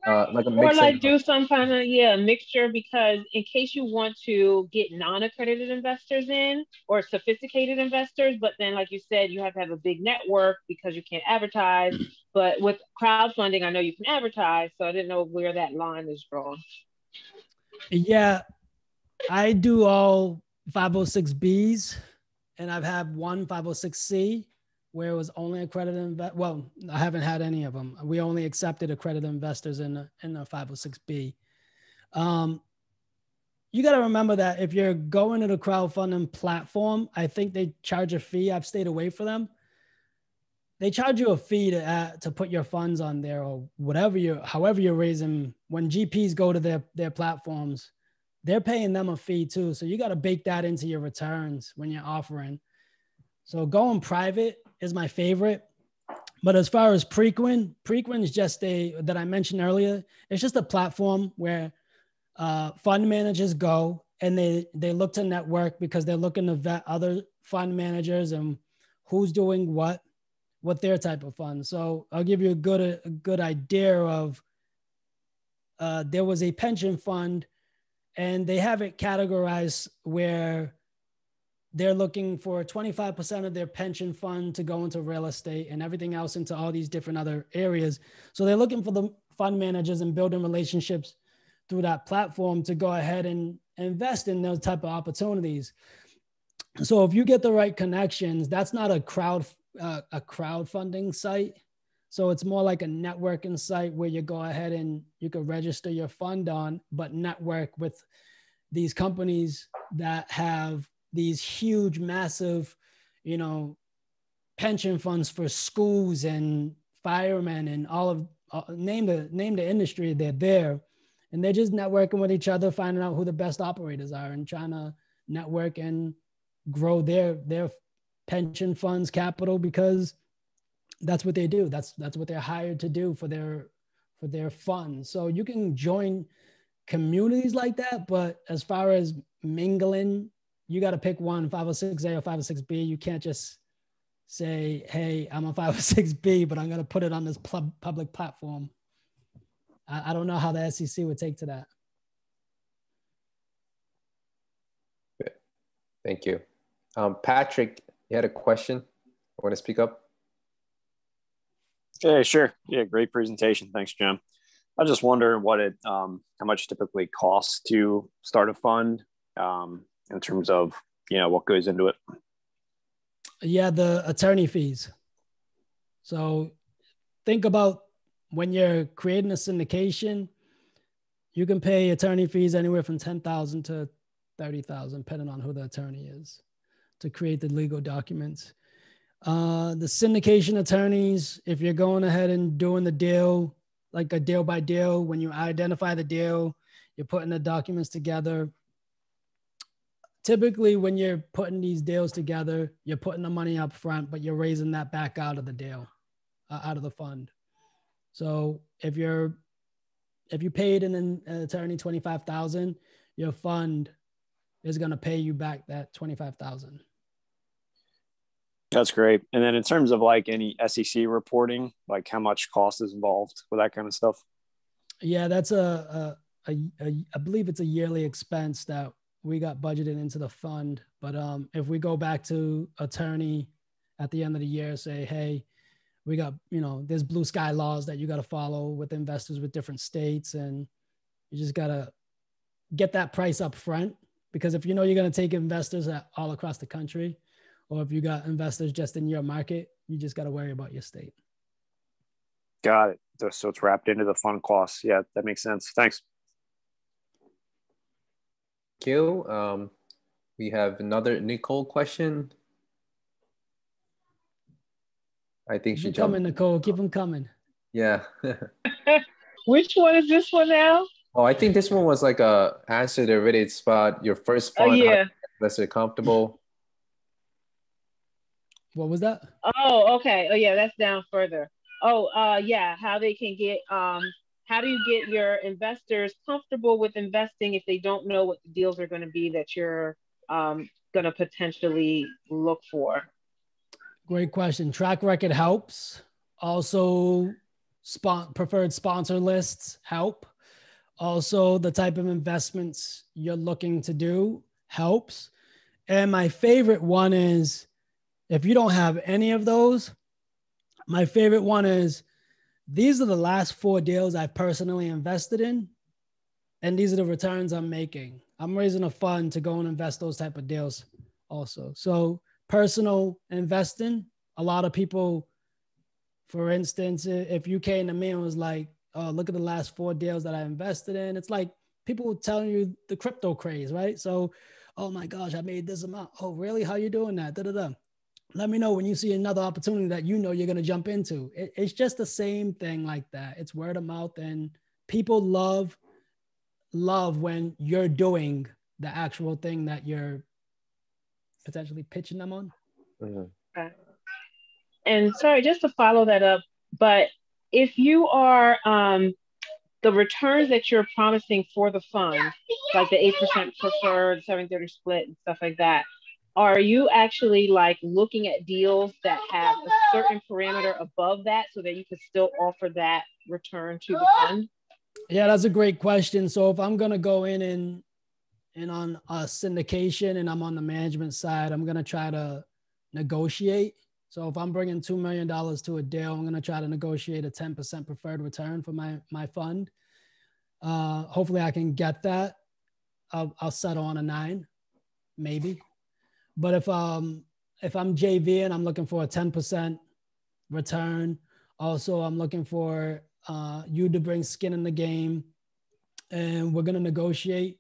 Uh, like a or like do some kind of yeah mixture because in case you want to get non-accredited investors in or sophisticated investors but then like you said you have to have a big network because you can't advertise. But with crowdfunding i know you can advertise so i didn't know where that line is drawn. Yeah i do all 506bs and i've had one 506c where it was only accredited invest. Well, I haven't had any of them. We only accepted accredited investors in the, in the 506b. Um, you got to remember that if you're going to the crowdfunding platform, I think they charge a fee. I've stayed away from them. They charge you a fee to uh, to put your funds on there or whatever you, however you're raising. When GPs go to their their platforms, they're paying them a fee too. So you got to bake that into your returns when you're offering. So going private is my favorite. But as far as Preqin, Preqin is just a that I mentioned earlier. It's just a platform where uh, fund managers go and they they look to network because they're looking to vet other fund managers and who's doing what, what their type of fund. So I'll give you a good a good idea of. Uh, there was a pension fund, and they have it categorized where they're looking for 25% of their pension fund to go into real estate and everything else into all these different other areas. So they're looking for the fund managers and building relationships through that platform to go ahead and invest in those type of opportunities. So if you get the right connections, that's not a crowd uh, a crowdfunding site. So it's more like a networking site where you go ahead and you can register your fund on, but network with these companies that have these huge, massive, you know, pension funds for schools and firemen and all of uh, name the name the industry. They're there, and they're just networking with each other, finding out who the best operators are, and trying to network and grow their their pension funds capital because that's what they do. That's that's what they're hired to do for their for their funds. So you can join communities like that, but as far as mingling, you got to pick one 506A or 506B. You can't just say, "Hey, I'm a 506B, but I'm going to put it on this pub- public platform." I, I don't know how the SEC would take to that. Thank you. Um, Patrick, you had a question? Want to speak up? Yeah, sure. Yeah, great presentation. Thanks, Jim. I just wonder what it, um, how much typically costs to start a fund um, in terms of, you know, what goes into it. Yeah, the attorney fees. So think about when you're creating a syndication, you can pay attorney fees anywhere from 10,000 to 30,000, depending on who the attorney is to create the legal documents. Uh, the syndication attorneys, if you're going ahead and doing the deal, like a deal by deal, when you identify the deal, you're putting the documents together. Typically, when you're putting these deals together, you're putting the money up front, but you're raising that back out of the deal, uh, out of the fund. So if you're if you paid an, an attorney twenty five thousand, your fund is going to pay you back that twenty five thousand. That's great. And then in terms of like any SEC reporting, like how much cost is involved with that kind of stuff? Yeah, that's a, a, a, a I believe it's a yearly expense that we got budgeted into the fund. But um, if we go back to attorney at the end of the year, say, hey, we got, you know, there's blue sky laws that you got to follow with investors with different states. And you just got to get that price up front because if you know you're going to take investors all across the country, or if you got investors just in your market, you just got to worry about your state. Got it. So it's wrapped into the fund costs. Yeah, that makes sense. Thanks. Thank you. Um, we have another Nicole question. I think Keep she coming, Nicole. Keep them coming. Yeah. Which one is this one now? Oh, I think this one was like a answer already. It's spot. your first fund. Oh, yeah. Investor comfortable. What was that? Oh, okay. Oh, yeah, that's down further. Oh, uh, yeah. How they can get um, how do you get your investors comfortable with investing if they don't know what the deals are going to be that you're um, going to potentially look for? Great question. Track record helps. Also, spon- preferred sponsor lists help. Also, the type of investments you're looking to do helps. And my favorite one is if you don't have any of those, my favorite one is these are the last four deals I've personally invested in, and these are the returns I'm making. I'm raising a fund to go and invest those type of deals also. So personal investing, a lot of people, for instance, if you came to me and was like, oh, look at the last four deals that I invested in, it's like people telling you the crypto craze, right? So, oh my gosh, I made this amount. Oh, really? How you doing that? Da da da let me know when you see another opportunity that you know you're going to jump into. It, it's just the same thing like that. It's word of mouth, and people love love when you're doing the actual thing that you're potentially pitching them on. Mm-hmm. And sorry, just to follow that up, but if you are um, the returns that you're promising for the fund, like the eight percent preferred, seven thirty split, and stuff like that are you actually like looking at deals that have a certain parameter above that so that you can still offer that return to the fund? Yeah, that's a great question. So if I'm gonna go in and and on a syndication and I'm on the management side, I'm gonna try to negotiate. So if I'm bringing two million dollars to a deal, I'm gonna try to negotiate a 10% preferred return for my my fund. Uh, hopefully, I can get that. I'll, I'll settle on a nine, maybe. But if um if I'm JV and I'm looking for a 10% return, also I'm looking for uh, you to bring skin in the game, and we're gonna negotiate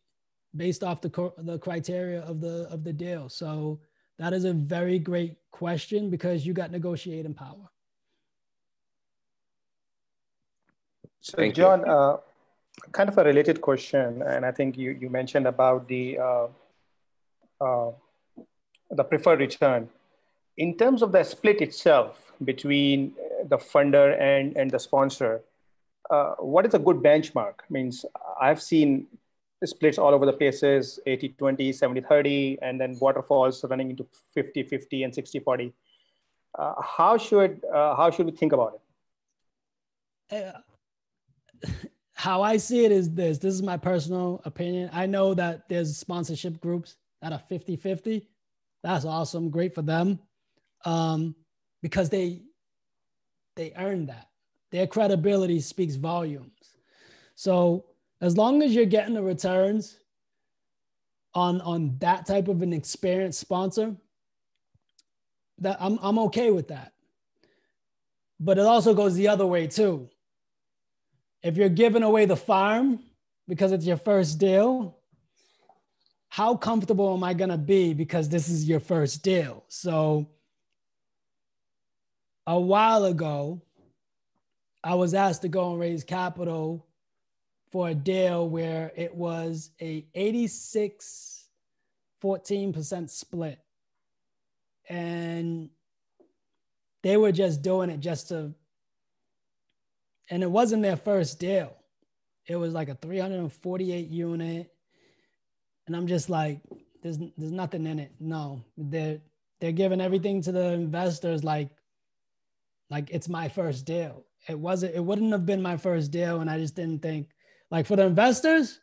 based off the co- the criteria of the of the deal. So that is a very great question because you got negotiating power. So Thank John, uh, kind of a related question, and I think you, you mentioned about the uh, uh, the preferred return. In terms of the split itself between the funder and, and the sponsor, uh, what is a good benchmark? Means I've seen splits all over the places 80 20 70 30 and then waterfalls running into 50 50 and 60 40 uh, how should uh, how should we think about it? Uh, how i see it is this. This is my personal opinion. I know that there's sponsorship groups that are 50 50 that's awesome great for them um, because they they earn that their credibility speaks volumes so as long as you're getting the returns on on that type of an experienced sponsor that I'm I'm okay with that. But it also goes the other way too. If you're giving away the farm because it's your first deal, how comfortable am I going to be because this is your first deal? So a while ago, I was asked to go and raise capital for a deal where it was a 86 14% split. And they were just doing it just to and it wasn't their first deal. It was like a 348 unit and i'm just like there's there's nothing in it. No they're they're giving everything to the investors like like it's my first deal. It wasn't it wouldn't have been my first deal. And i just didn't think like for the investors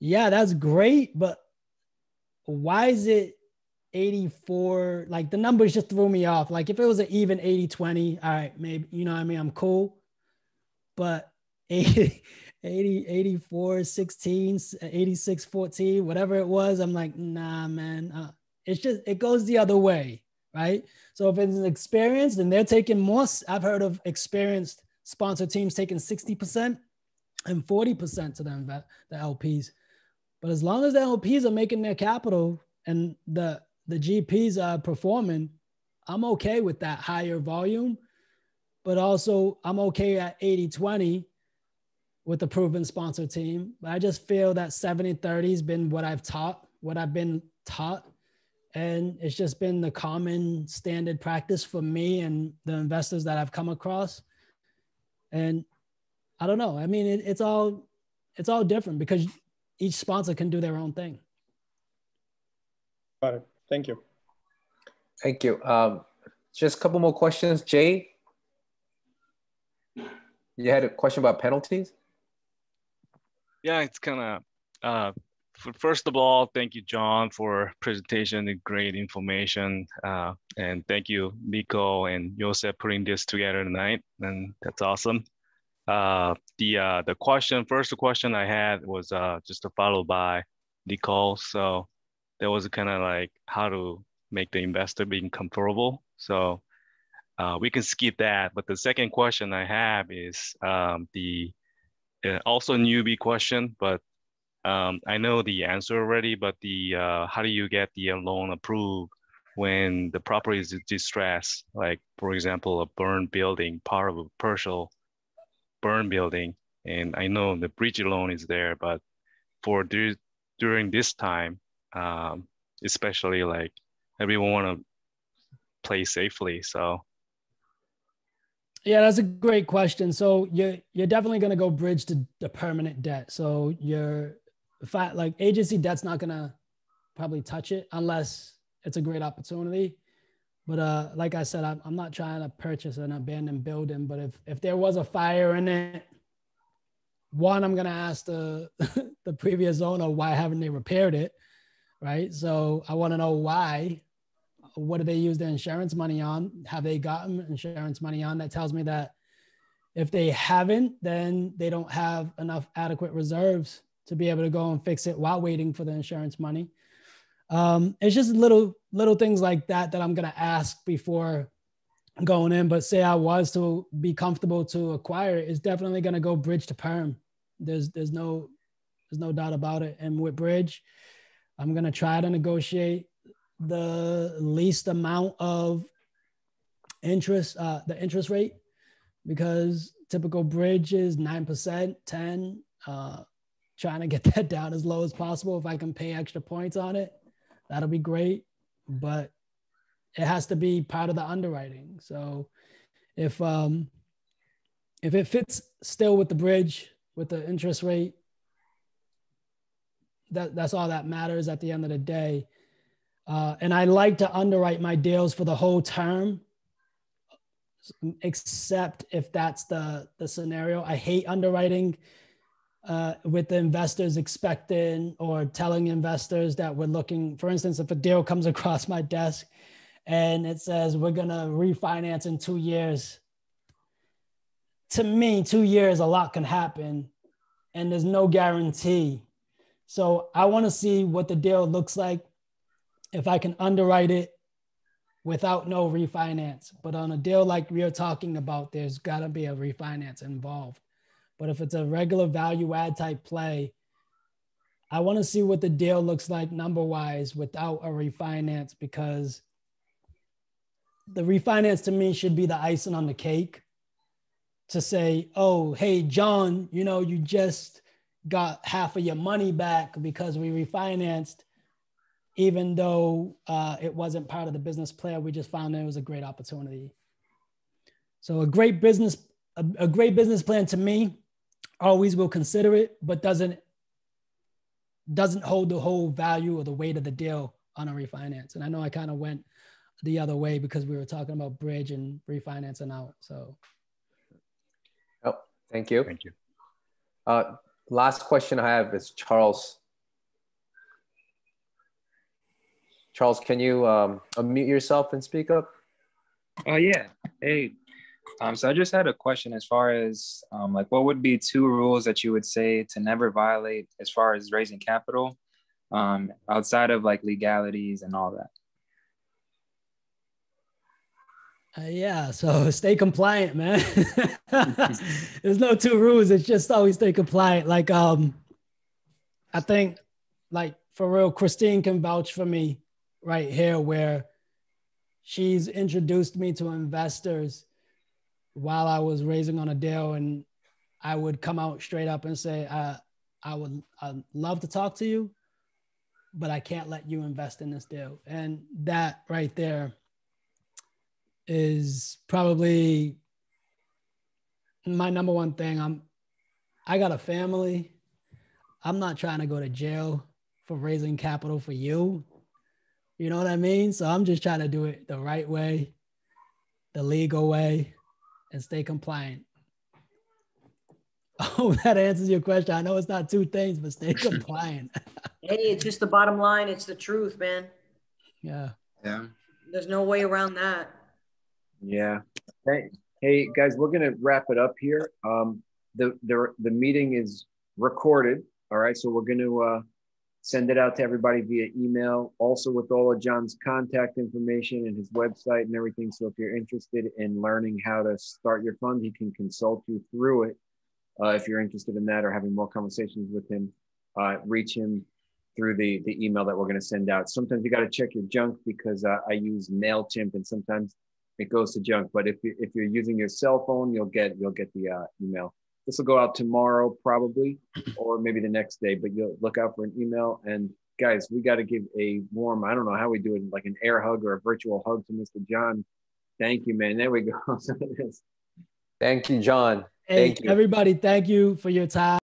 yeah that's great. But why is it 84 like the numbers just threw me off. Like if it was an even 80 20 all right maybe you know i mean? I'm cool. But 80 80 84 16 86 14 whatever it was i'm like nah man uh, it's just it goes the other way right? So if it's an experience then they're taking more i've heard of experienced sponsor teams taking 60% and 40% to them the lps but as long as the lps are making their capital and the the GPs are performing, I'm okay with that higher volume, but also I'm okay at 80 20 with the proven sponsor team. But I just feel that 70 30 has been what I've taught, what I've been taught. And it's just been the common standard practice for me and the investors that I've come across. And I don't know. I mean, it, it's all it's all different because each sponsor can do their own thing. Got it. Thank you. Thank you. Um, just a couple more questions. Jay, you had a question about penalties? Yeah, it's kind of, uh, first of all, thank you, John, for presentation and great information. Uh, and thank you, Nico and Joseph, putting this together tonight. And that's awesome. Uh, the uh, the question, first question I had was uh, just a follow by Nicole. So there was kind of like how to make the investor being comfortable. So uh, we can skip that. But the second question I have is um, the uh, also newbie question, but um, I know the answer already. But the uh, how do you get the loan approved when the property is distressed? Like for example, a burned building, part of a partial burn building, and I know the bridge loan is there, but for during this time, um, especially like everyone want to play safely. So yeah, that's a great question. So you're you're definitely going to go bridge to the permanent debt. So your fact like agency debt's not going to probably touch it unless it's a great opportunity. But uh, like I said, I'm, I'm not trying to purchase an abandoned building. But if if there was a fire in it, one, I'm gonna ask the the previous owner why haven't they repaired it, right? So I want to know why. What do they use their insurance money on? Have they gotten insurance money on? That tells me that if they haven't, then they don't have enough adequate reserves to be able to go and fix it while waiting for the insurance money. Um, it's just little little things like that that I'm gonna ask before going in. But say I was to be comfortable to acquire it, it's definitely gonna go bridge to perm. There's there's no there's no doubt about it. And with bridge, I'm going to try to negotiate the least amount of interest, uh, the interest rate, because typical bridge is 9%, 10. uh, trying to get that down as low as possible. If I can pay extra points on it, that'll be great. But it has to be part of the underwriting. So if um, if it fits still with the bridge with the interest rate, that that's all that matters at the end of the day. Uh, and I like to underwrite my deals for the whole term, except if that's the the scenario. I hate underwriting uh, with the investors expecting or telling investors that we're looking. For instance, if a deal comes across my desk and it says we're gonna refinance in two years, to me, two years a lot can happen, and there's no guarantee. So I want to see what the deal looks like if I can underwrite it without no refinance. But on a deal like we are talking about, there's got to be a refinance involved. But if it's a regular value add type play, I want to see what the deal looks like number wise without a refinance because the refinance to me should be the icing on the cake to say, oh, hey, John, you know, you just got half of your money back because we refinanced even though uh, it wasn't part of the business plan, we just found that it was a great opportunity. So a great business, a, a great business plan to me, always will consider it, but doesn't doesn't hold the whole value or the weight of the deal on a refinance. And I know I kind of went the other way because we were talking about bridge and refinancing out. So. Oh, thank you. Thank you. Uh, last question I have is Charles. Charles, can you um, unmute yourself and speak up? Oh yeah. Hey. Um, so I just had a question as far as um, like what would be two rules that you would say to never violate as far as raising capital um, outside of like legalities and all that. Uh, yeah, so stay compliant, man. There's no two rules. It's just always stay compliant. Like, um, I think, like for real, Christine can vouch for me right here where she's introduced me to investors while I was raising on a deal and I would come out straight up and say, I, I would I'd love to talk to you, but I can't let you invest in this deal. And that right there is probably my number one thing. I'm I got a family. I'm not trying to go to jail for raising capital for you. You know what I mean? So I'm just trying to do it the right way, the legal way, and stay compliant. Oh, that answers your question. I know it's not two things, but stay compliant. hey, it's just the bottom line. It's the truth, man. Yeah. Yeah. There's no way around that. Yeah. Hey, hey guys, we're gonna wrap it up here. Um, the the the meeting is recorded. All right, so we're gonna uh, send it out to everybody via email, also with all of John's contact information and his website and everything. So if you're interested in learning how to start your fund, he can consult you through it. Uh, if you're interested in that or having more conversations with him, uh, reach him through the, the email that we're going to send out. Sometimes you got to check your junk because uh, I use MailChimp and sometimes it goes to junk. But if, you, if you're using your cell phone, you'll get, you'll get the uh, email. This will go out tomorrow, probably, or maybe the next day, but you'll look out for an email. And guys, we got to give a warm, I don't know how we do it, like an air hug or a virtual hug to Mr. John. Thank you, man. There we go. Thank you, John. Hey, Thank you. everybody, thank you for your time.